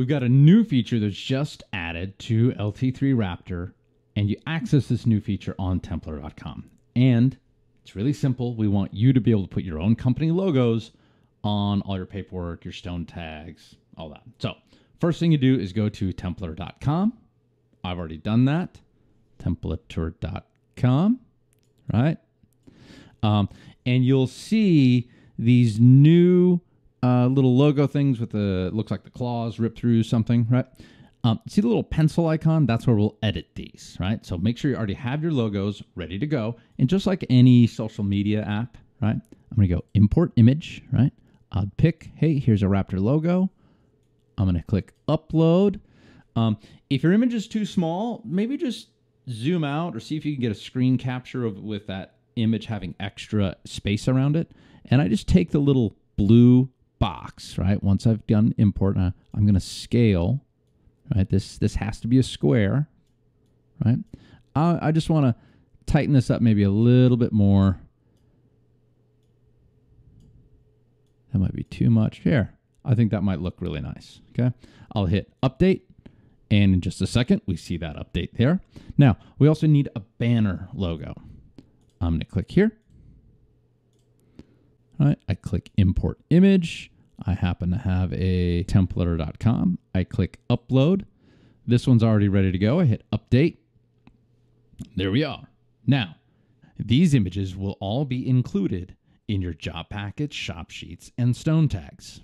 we've got a new feature that's just added to LT3 Raptor, and you access this new feature on Templator.com. And it's really simple. We want you to be able to put your own company logos on all your paperwork, your stone tags, all that. So, first thing you do is go to Templator.com. I've already done that. Templator.com, right? Um, and you'll see these new uh, little logo things with the looks like the claws ripped through something, right? Um, see the little pencil icon? That's where we'll edit these, right? So make sure you already have your logos ready to go. And just like any social media app, right? I'm to go import image, right? I'll pick, hey, here's a Raptor logo. I'm to click upload. Um, if your image is too small, maybe just zoom out or see if you can get a screen capture of with that image having extra space around it. And I just take the little blue box, right? Once I've done import, uh, I'm going to scale, right? This this has to be a square, right? I, I just want to tighten this up maybe a little bit more. That might be too much. Here, I think that might look really nice. Okay, I'll hit update. And in just a second, we see that update there. Now, we also need a banner logo. I'm going to click here. All right, I click import image. I happen to have a templator.com. I click upload. This one's already ready to go. I hit update. There we are. Now, these images will all be included in your job package, shop sheets, and stone tags.